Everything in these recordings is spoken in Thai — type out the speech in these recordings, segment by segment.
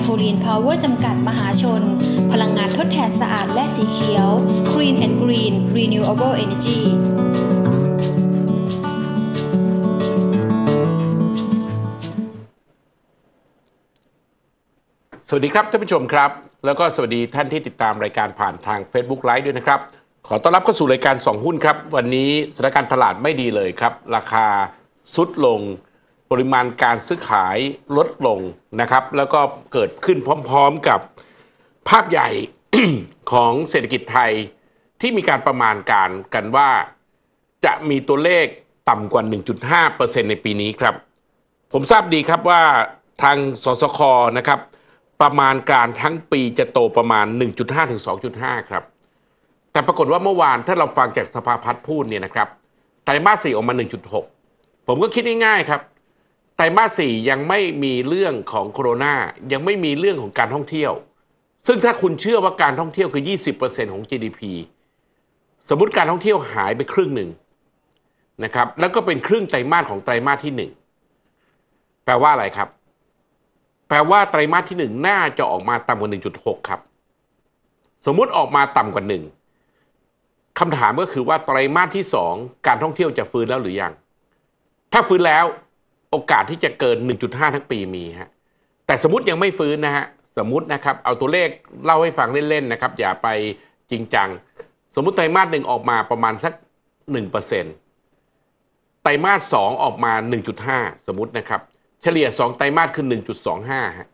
โพลีนพาวเวอร์จำกัดมหาชน พลังงานทดแทนสะอาดและสีเขียว Clean and Green Renewable Energy สวัสดีครับท่านผู้ชมครับ แล้วก็สวัสดีท่านที่ติดตามรายการผ่านทาง Facebook Live ด้วยนะครับ ขอต้อนรับเข้าสู่รายการ ส่องหุ้นครับ วันนี้สถานการณ์ตลาดไม่ดีเลยครับ ราคาสุดลง ปริมาณการซื้อขายลดลงนะครับ แล้วก็เกิดขึ้นพร้อมๆกับภาพใหญ่ของเศรษฐกิจไทยที่มีการประมาณการกันว่าจะมีตัวเลขต่ำกว่า 1.5%ในปีนี้ครับ ผมทราบดีครับว่าทางสสคนะครับ ประมาณการทั้งปีจะโตประมาณ 1.5 ถึง 2.5 ครับ แต่ปรากฏว่าเมื่อวานถ้าเราฟังจากสภาพัฒน์พูดเนี่ยนะครับไตรมาสสี่ออกมา 1.6 ผมก็คิดง่ายๆครับ ตรมาสสี่ยังไม่มีเรื่องของโคโรนายังไม่มีเรื่องของการท่องเที่ยว ซึ่งถ้าคุณเชื่อว่าการท่องเที่ยวคือ 20%ของ GDP สมมติการท่องเที่ยวหายไปครึ่งหนึ่งนะครับ แล้วก็เป็นครึ่งไตรมาสของไตรมาสที่หนึ่งแปลว่าอะไรครับ แปลว่าไตรมาสที่หนึ่งน่าจะออกมาต่ำกว่า 1.6 ครับ สมมุติออกมาต่ำกว่าหนึ่งคำถามก็คือว่าไตรมาสที่สองการท่องเที่ยวจะฟื้นแล้วหรือยัง ถ้าฟื้นแล้ว โอกาสที่จะเกิน 1.5 ทั้งปีมีฮะแต่สมมติยังไม่ฟื้นนะฮะสมมตินะครับเอาตัวเลขเล่าให้ฟังเล่นๆนะครับอย่าไปจริงจัง สมมติไตรมาสหนึ่งออกมาประมาณสัก 1%ไตรมาสสองออกมา 1.5 สมมตินะครับ เฉลี่ย 2 ไตรมาสคือ 1.25ฮะ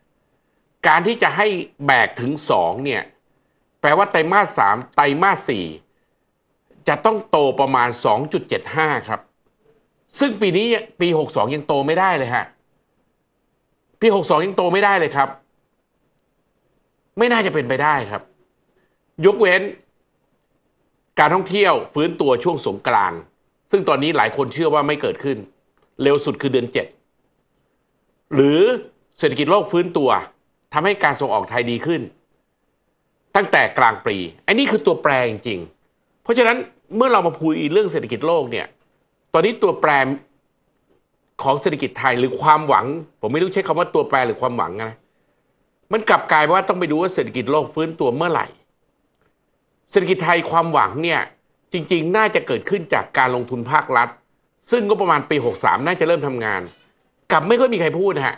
การที่จะให้แบกถึง 2 เนี่ย แปลว่าไตรมาส3ไตรมาส4จะต้องโตประมาณ 2.75 ครับ ซึ่งปีนี้ปี 62 ยังโตไม่ได้เลยฮะ ปี 62 ยังโตไม่ได้เลยครับ ไม่น่าจะเป็นไปได้ครับ ยกเว้น การท่องเที่ยวฟื้นตัวช่วงสงกรานต์ซึ่งตอนนี้หลายคนเชื่อว่าไม่เกิดขึ้น เร็วสุดคือเดือน 7 หรือเศรษฐกิจโลกฟื้นตัวทำให้การส่งออกไทยดีขึ้น ตั้งแต่กลางปีไอันนี้คือตัวแปรจริง เพราะฉะนั้นเมื่อเรามาพูดเรื่องเศรษฐกิจโลกเนี่ย ตอนนี้ตัวแปรของเศรษฐกิจไทยหรือความหวัง ผมไม่รู้ใช้คำว่าตัวแปรหรือความหวังนะมันกลับกลายว่าต้องไปดูว่าเศรษฐกิจโลกฟื้นตัวเมื่อไหร่ เศรษฐกิจไทยความหวังเนี่ยจริง ๆ น่าจะเกิดขึ้นจากการลงทุนภาครัฐ ซึ่งก็ประมาณปี 63 น่าจะเริ่มทำงาน กลับไม่ค่อยมีใครพูดฮะ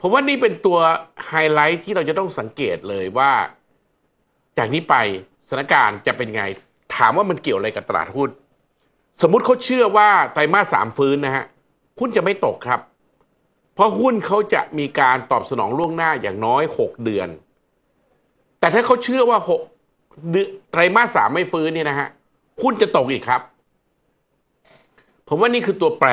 ผมว่านี่เป็นตัวไฮไลท์ที่เราจะต้องสังเกตเลยว่าจากนี้ไปสถานการณ์จะเป็นไง ถามว่ามันเกี่ยวอะไรกับตลาดหุ้น สมมุติเขาเชื่อว่าไตรมาสสามฟื้นนะฮะหุ้นจะไม่ตกครับ เพราะหุ้นเขาจะมีการตอบสนองล่วงหน้าอย่างน้อย 6 เดือน แต่ถ้าเขาเชื่อว่า6เดือนไตรมาสสามไม่ฟื้นเนี่ยนะฮะหุ้นจะตกอีกครับ ผมว่านี่คือตัวแปร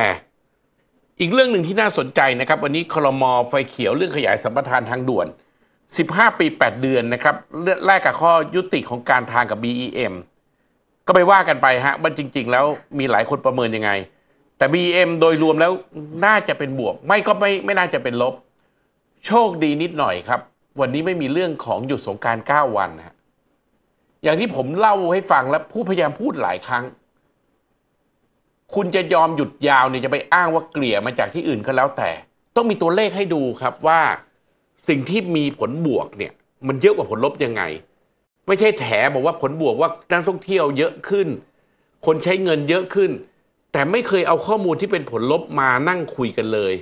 อีกเรื่องหนึ่งที่น่าสนใจนะครับ วันนี้คลมอไฟเขียวเรื่องขยายสัมปทานทางด่วน 15 ปี 8 เดือนนะครับแลกกับข้อยุติของการทางกับ BEM ก็ไปว่ากันไปฮะว่าจริง ๆ แล้วมีหลายคนประเมินยังไง แต่ BEM โดยรวมแล้วน่าจะเป็นบวก ไม่ก็ไม่ไม่น่าจะเป็นลบ โชคดีนิดหน่อยครับ วันนี้ไม่มีเรื่องของหยุดสงการ9วันฮะอย่างที่ผมเล่าให้ฟังและผู้พยายามพูดหลายครั้ง คุณจะยอมหยุดยาวเนี่ยจะไปอ้างว่าเกลี่ยมาจากที่อื่นก็แล้วแต่ ต้องมีตัวเลขให้ดูครับว่าสิ่งที่มีผลบวกเนี่ย มันเยอะกว่าผลลบยังไง ไม่ใช่แถบอกว่าผลบวกว่านักท่องเที่ยวเยอะขึ้น คนใช้เงินเยอะขึ้น แต่ไม่เคยเอาข้อมูลที่เป็นผลลบมานั่งคุยกันเลย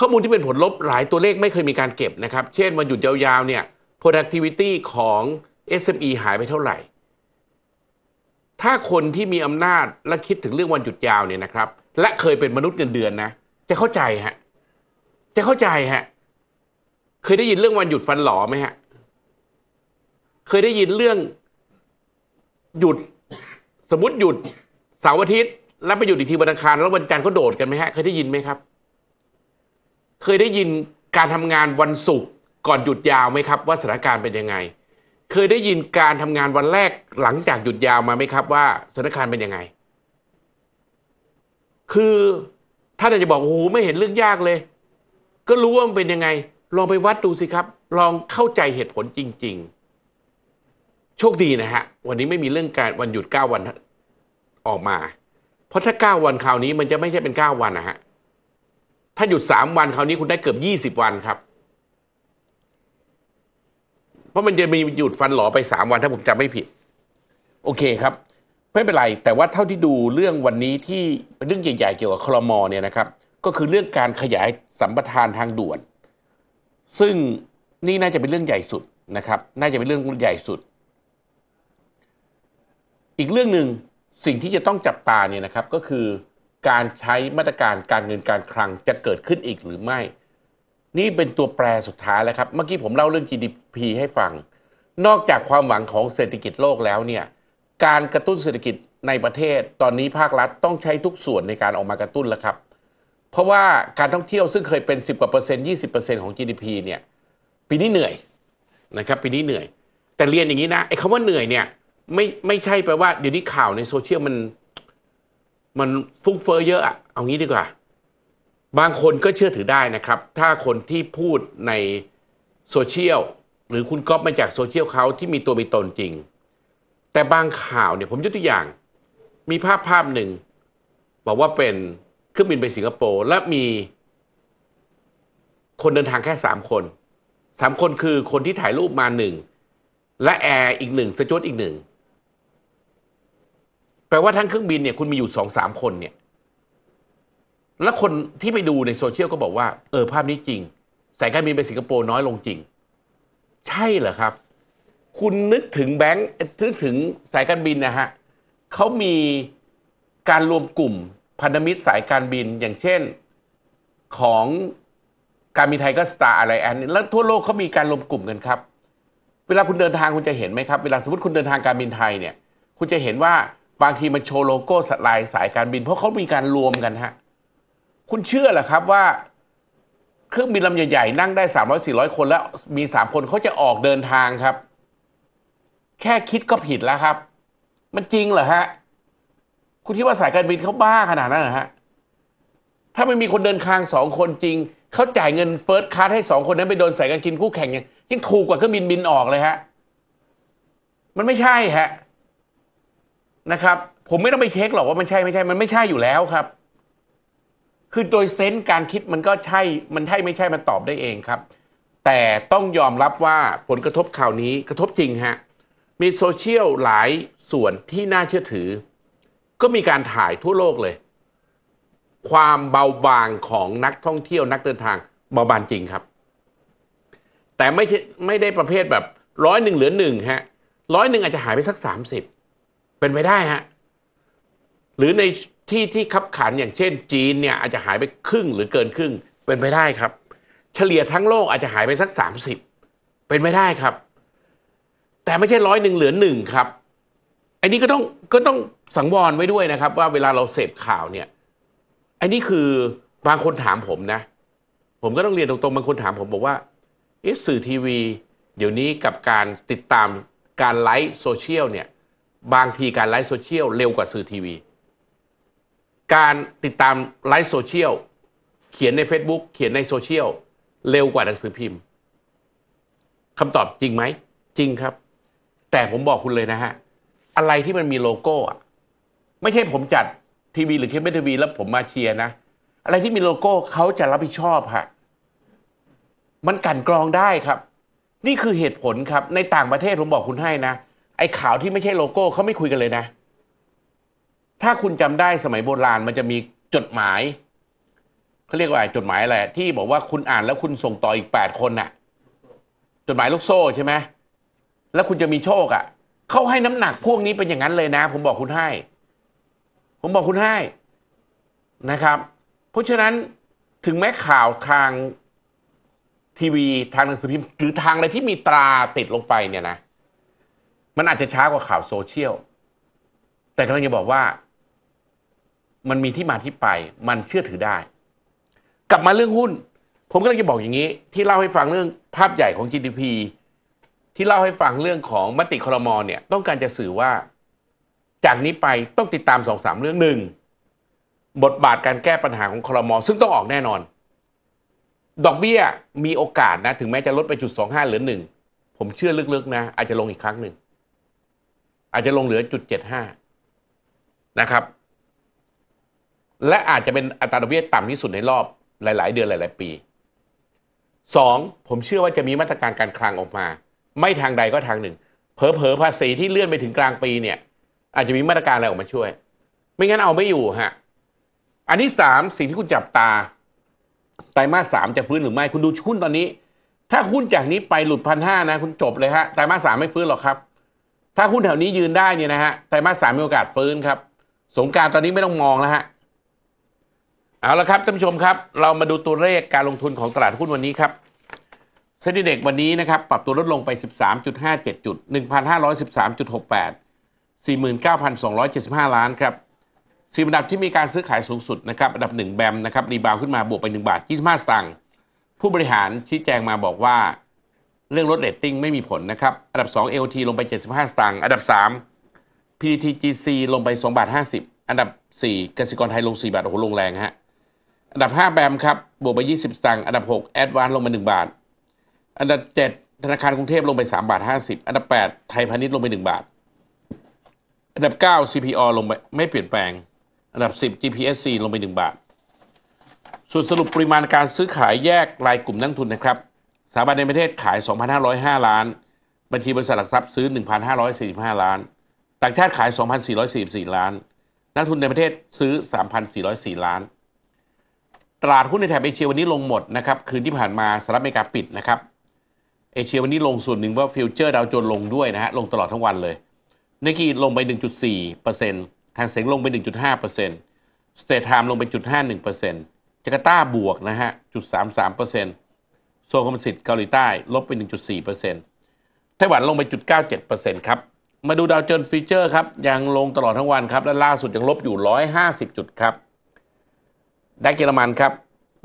ข้อมูลที่เป็นผลลบหลายตัวเลขไม่เคยมีการเก็บนะครับ เช่นวันหยุดยาวๆเนี่ย productivity ของ SME หายไปเท่าไหร่ ถ้าคนที่มีอำนาจและคิดถึงเรื่องวันหยุดยาวเนี่ยนะครับ และเคยเป็นมนุษย์เงินเดือนนะจะเข้าใจฮะจะเข้าใจฮะเคยได้ยินเรื่องวันหยุดฟันหลอไหมฮะ เคยได้ยินเรื่องหยุด สมมติหยุดเสาร์อาทิตย์แล้วไปหยุดอีกทีวันอังคารแล้ววันจันทร์ก็โดดกันไหมฮะ เคยได้ยินไหมครับ เคยได้ยินการทำงานวันศุกร์ก่อนหยุดยาวไหมครับ ว่าสถานการณ์เป็นยังไง เคยได้ยินการทำงานวันแรกหลังจากหยุดยาวมาไหมครับ ว่าสถานการณ์เป็นยังไง คือถ้านอาจจะบอกโอ้โหไม่เห็นเรื่องยากเลย ก็รู้ว่ามันเป็นยังไง ลองไปวัดดูสิครับ ลองเข้าใจเหตุผลจริง ๆ โชคดีนะฮะ วันนี้ไม่มีเรื่องการวันหยุด 9 วันออกมา เพราะถ้า 9 วันคราวนี้มันจะไม่ใช่เป็น 9 วันนะฮะ ถ้าหยุด 3 วันคราวนี้คุณได้เกือบ 20 วันครับ เพราะมันจะมีหยุดฟันหลอไปสามวันถ้าผมจำไม่ผิด โอเคครับ ไม่เป็นไร แต่ว่าเท่าที่ดูเรื่องวันนี้ที่เรื่องใหญ่ๆเกี่ยวกับคลมเนี่ยนะครับ ก็คือเรื่องการขยายสัมปทานทางด่วน ซึ่งนี่น่าจะเป็นเรื่องใหญ่สุดนะครับ น่าจะเป็นเรื่องใหญ่สุด อีกเรื่องหนึ่งสิ่งที่จะต้องจับตาเนี่ยนะครับก็คือการใช้มาตรการการเงินการคลังจะเกิดขึ้นอีกหรือไม่ นี่เป็นตัวแปรสุดท้ายแล้วครับ เมื่อกี้ผมเล่าเรื่อง GDP ให้ฟัง นอกจากความหวังของเศรษฐกิจโลกแล้วเนี่ยการกระตุ้นเศรษฐกิจในประเทศ ตอนนี้ภาครัฐต้องใช้ทุกส่วนในการออกมากระตุ้นแล้วครับ เพราะว่าการท่องเที่ยวซึ่งเคยเป็น 10กว่าเปอร์เซ็นต์20เปอร์เซ็นต์ของ GDP เนี่ยปีนี้เหนื่อยนะครับปีนี้เหนื่อย แต่เรียนอย่างนี้นะไอ้คำว่าเหนื่อยเนี่ย ไม่ไม่ใช่แปลว่าเดี๋ยวนี้ข่าวในโซเชียลมัน มันฟุ้งเฟ้อเยอะอะเอางี้ดีกว่า บางคนก็เชื่อถือได้นะครับ ถ้าคนที่พูดในโซเชียลหรือคุณก๊อปมาจากโซเชียลเขาที่มีตัวมีตนจริง แต่บางข่าวเนี่ยผมยกตัวอย่าง มีภาพภาพหนึ่ง บอกว่าเป็นเครื่องบินไปสิงคโปร์และมีคนเดินทางแค่สามคนสามคนคือคนที่ถ่ายรูปมาหนึ่งและแอร์อีกหนึ่งสจวตอีกหนึ่ง แปลว่าทั้งเครื่องบินเนี่ยคุณมีอยู่สองสามคนเนี่ย แล้วคนที่ไปดูในโซเชียลก็บอกว่า เออภาพนี้จริงสายการบินไปสิงคโปร์น้อยลงจริง ใช่เหรอครับ คุณนึกถึงแบงค์นึกถึงสายการบินนะฮะเขามีการรวมกลุ่มพันธมิตรสายการบินอย่างเช่นของการบินไทยก็ Star Alliance แล้วทั่วโลกเขามีการรวมกลุ่มกันครับ เวลาคุณเดินทางคุณจะเห็นไหมครับ เวลาสมมติคุณเดินทางการบินไทยเนี่ย คุณจะเห็นว่า บางทีมันโชว์โลโก้หลายสายการบิน เพราะเขามีการรวมกันฮะ คุณเชื่อเหรอครับว่า เครื่องบินลำใหญ่ๆนั่งได้ 300 400 คนแล้วมีสามคนเขาจะออกเดินทางครับ แค่คิดก็ผิดแล้วครับ มันจริงเหรอฮะ คุณคิดว่าสายการบินเขาบ้าขนาดนั้นเหรอฮะ ถ้าไม่มีคนเดินทางสองคนจริงเขาจ่ายเงินเฟิร์สคลาสให้สองคนนั้นไปโดนสายการกินคู่แข่งยังยังถูกกว่าเครื่องบินบินออกเลยฮะ มันไม่ใช่ฮะ นะครับ ผมไม่ต้องไปเช็คหรอกว่ามันใช่ไม่ใช่มันไม่ใช่อยู่แล้วครับ คือโดยเซนส์การคิดมันก็ใช่ มันใช่ไม่ใช่มันตอบได้เองครับ แต่ต้องยอมรับว่าผลกระทบข่าวนี้กระทบจริงฮะมีโซเชียลหลายส่วนที่น่าเชื่อถือ ก็มีการถ่ายทั่วโลกเลย ความเบาบางของนักท่องเที่ยวนักเดินทางเบาบางจริงครับ แต่ไม่ใช่ไม่ได้ประเภทแบบร้อยหนึ่งเหลือหนึ่งฮะร้อยหนึ่งอาจจะหายไปสักสามสิบ เป็นไปได้ฮะหรือในที่ที่ขับขันอย่างเช่น จีนเนี่ยอาจจะหายไปครึ่งหรือเกินครึ่ง เป็นไปได้ครับ เฉลี่ยทั้งโลกอาจจะหายไปสักสามสิบเป็นไปได้ครับ แต่ไม่ใช่ร้อยหนึ่งเหลือหนึ่งครับอันนี้ก็ต้องก็ต้องสังวรไว้ด้วยนะครับ ว่าเวลาเราเสพข่าวเนี่ยอันนี้คือบางคนถามผมนะ ผมก็ต้องเรียนตรงๆบางคนถามผมบอกว่าเอ๊ะสื่อทีวี เดี๋ยวนี้กับการติดตามการ live social เนี่ย บางทีการ live social เร็วกว่าสื่อทีวี การติดตาม live social เขียนใน Facebook เขียนในโซเชียลเร็วกว่าหนังสือพิมพ์คำตอบจริงไหม จริงครับ แต่ผมบอกคุณเลยนะฮะ อะไรที่มันมีโลโก้อะไม่ใช่ผมจัดทีวีหรือเคเบิลทีวีแล้วผมมาเชียร์นะ อะไรที่มีโลโก้เขาจะรับผิดชอบฮะมันกันกรองได้ครับ นี่คือเหตุผลครับ ในต่างประเทศผมบอกคุณให้นะ ไอ้ข่าวที่ไม่ใช่โลโก้เขาไม่คุยกันเลยนะ ถ้าคุณจำได้สมัยโบราณมันจะมีจดหมายเขาเรียกว่าอะไรจดหมายอะไรที่บอกว่าคุณอ่านแล้วคุณส่งต่ออีกแปดคนน่ะ จดหมายลูกโซ่ใช่ไหมแล้วคุณจะมีโชคอะ่ะเขาให้น้ำหนักพวกนี้เป็นอย่างนั้นเลยนะ ผมบอกคุณให้ ผมบอกคุณให้นะครับ เพราะฉะนั้นถึงแม้ข่าวทางทีวีทางหนังสือพิมพ์หรือทางอะไรที่มีตราติดลงไปเนี่ยนะ มันอาจจะช้ากว่าข่าวโซเชียล แต่กำลังจะบอกว่า มันมีที่มาที่ไป มันเชื่อถือได้ กลับมาเรื่องหุ้น ผมก็เลยจะบอกอย่างนี้ ที่เล่าให้ฟังเรื่องภาพใหญ่ของ GDP ที่เล่าให้ฟังเรื่องของมติครมเนี่ย ต้องการจะสื่อว่า จากนี้ไปต้องติดตามสองสามเรื่องหนึ่งบทบาทการแก้ปัญหาของครมซึ่งต้องออกแน่นอน ดอกเบี้ยมีโอกาสนะ ถึงแม้จะลดไปจุดสองห้าเหลือหนึ่งผมเชื่อลึกๆนะ อาจจะลงอีกครั้งหนึ่ง อาจจะลงเหลือจุดเจ็ดห้านะครับ และอาจจะเป็นอัตราดอกเบี้ยต่ำที่สุดในรอบหลาย ๆ เดือนหลาย ๆ ปีสองผมเชื่อว่าจะมีมาตรการการคลังออกมา ไม่ทางใดก็ทางหนึ่งเผลอๆภาษีที่เลื่อนไปถึงกลางปีเนี่ย อาจจะมีมาตรการอะไรออกมาช่วย ไม่งั้นเอาไม่อยู่ฮะอันที่สามสิ่งที่คุณจับตาไตรมาสสามจะฟื้นหรือไม่คุณดูหุ้นตอนนี้ ถ้าหุ้นจากนี้ไปหลุดพันห้านะ คุณจบเลยฮะไตรมาสสามไม่ฟื้นหรอกครับ ถ้าหุ้นแถวนี้ยืนได้เนี่ยนะฮะไตรมาสสามมีโอกาสฟื้นครับ สงการตอนนี้ไม่ต้องมองแล้วฮะเอาละครับท่านผู้ชมครับ เรามาดูตัวเลขการลงทุนของตลาดหุ้นวันนี้ครับSET Index วันนี้นะครับ ปรับตัวลดลงไป 13.57 จุด 1,513.68 49,275 ล้านครับสิบอันดับที่มีการซื้อขายสูงสุดนะครับอันดับ1 BAM นะครับ rebound ขึ้นมาบวกไป 1 บาท 25 สตางค์ผู้บริหารชี้แจงมาบอกว่า เรื่องลดเรตติ้งไม่มีผลนะครับ อันดับ2 AOT ลงไป 75 สตางค์ อันดับ 3 PTTGC ลงไป2บาท50 อันดับ 4กสิกรไทยลง 4 บาท โอ้โห ลงแรงฮะ อันดับ 5 แบมครับ บวกไป 20 สตางค์ อันดับ 6 แอดวานลงไป1บาท อันดับ 7 ธนาคารกรุงเทพลงไป 3 บาท 50 อันดับ 8 ไทยพาณิชย์ลงไป 1 บาท อันดับ 9 CPO ลงไปไม่เปลี่ยนแปลง อันดับ 10 GPSC ลงไป 1 บาท ส่วนสรุปปริมาณการซื้อขายแยกรายกลุ่มนักทุนนะครับ สถาบันในประเทศขาย 2,505 ล้าน บัญชีบริษัทหลักทรัพย์ซื้อ 1,545 ล้าน ต่างชาติขาย 2,444 ล้าน นักลงทุนในประเทศซื้อ 3,404 ล้าน ตลาดหุ้นในแถบเอเชียวันนี้ลงหมดนะครับ คืนที่ผ่านมาสหรัฐอเมริกาปิดนะครับ เอเชียวันนี้ลงส่วนหนึ่งเพราะ future ดาวโจนส์ลงด้วยนะฮะ ลงตลอดทั้งวันเลยนิกเคอิลงไป 1.4%ฮั่งเส็งลงไป 1.5% Straits Times ลงไป 0.51%จาการ์ตาบวกนะฮะ 0.33% โซล Composite เกาหลีใต้ลบไป 1.4%ไต้หวันลงไป 0.97%ครับ มาดูดาวโจนส์ฟิวเจอร์ครับ ยังลงตลอดทั้งวันครับ และล่าสุดยังลบอยู่ 150 จุดครับได้เยอรมันครับ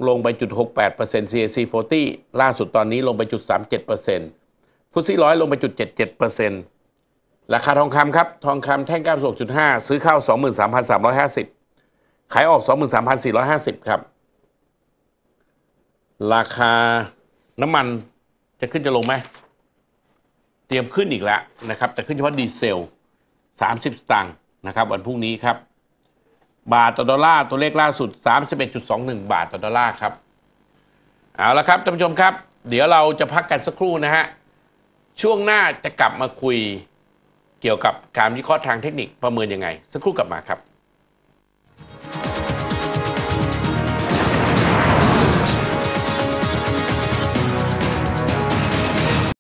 ลงไปจุด68% CAC 40 ล่าสุดตอนนี้ลงไปจุด37%ฟุตซี่ร้อยลงไปจุด77%ราคาทองคำครับ ทองคำแท่ง96.5 ซื้อเข้า 23,350 ขายออก 23,450 ครับ ราคา น้ำมันจะขึ้นจะลงไหมเตรียมขึ้นอีกแล้วนะครับ แต่ขึ้นเฉพาะดีเซล 30 สตางค์นะครับ วันพรุ่งนี้ครับ บาทต่อดอลลาร์ตัวเลขล่าสุด 31.21 บาทต่อดอลลาร์ครับเอาละครับท่านผู้ชมครับ เดี๋ยวเราจะพักกันสักครู่นะฮะช่วงหน้าจะกลับมาคุยเกี่ยวกับการวิเคราะห์ทางเทคนิคประเมินยังไง สักครู่กลับมาครับ